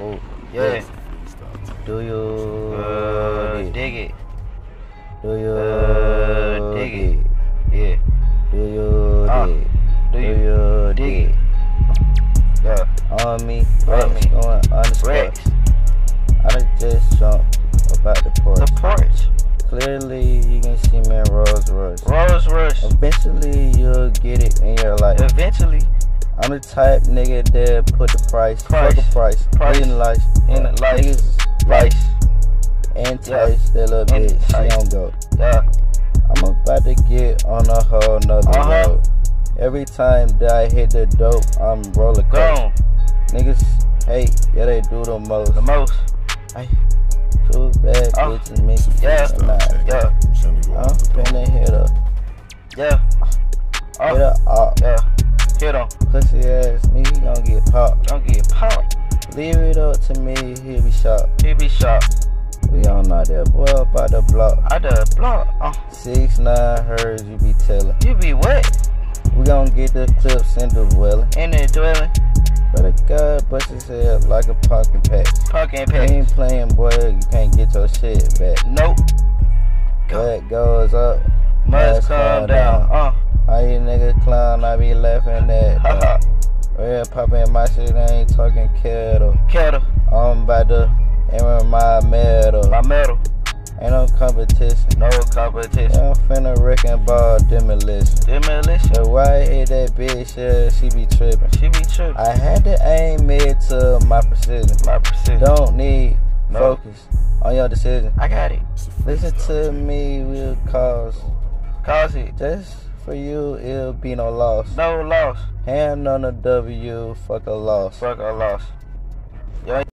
Oh, Yeah. Do you Uh, dig? dig it. Do you uh, dig it. Yeah. Do you Uh, dig? Do Do you you dig dig? it? Yeah. On me, On me. going underscore. Rex. I done just jumped about the porch. The porch. Clearly, you can see me in Rolls-Royce. Rolls Royce. Eventually, you'll get it in your life. Eventually. I'm the type nigga that put the price, Price. fuck the price, Price. in life, In the life. Niggas Life. entice that little bitch, she don't go. Yeah. I'm about to get on a whole nother Uh-huh. road. Every time that I hit the dope, I'm roller coaster. Niggas hate, yeah they do the most. The most. Ay, two bad Oh. bitches make you Yeah. feel alive. Yeah. I'm finna hit her, Yeah. Pussy ass nigga, he gon' get popped. Don't get popped. Leave it up to me, he'll be shot. He be shot. We all know that boy about the block. I the block. Uh, Six nine hers, you be telling. you be wet We gon' get the clips in the dwelling. in the dwelling. But a guy bust his head like a pumpkin patch. Pumpkin You patch. ain't playing, boy, you can't get your shit back. Nope. Go. What goes up, Must calm down. Uh. Red poppin' my shit, I ain't talking kettle. Kettle. I'm about to aim my medal. My metal. Ain't no competition. No competition. I'm finna wrecking ball demolition. Demolition. So why hit that bitch? Yeah, she be tripping. She be tripping. I had to aim it to my precision. My precision. Don't need No. focus on your decision. I got it. Listen to me, we'll cause Cause it. just for you, it'll be no loss. No loss. Hand on the W, fuck a loss. Fuck a loss.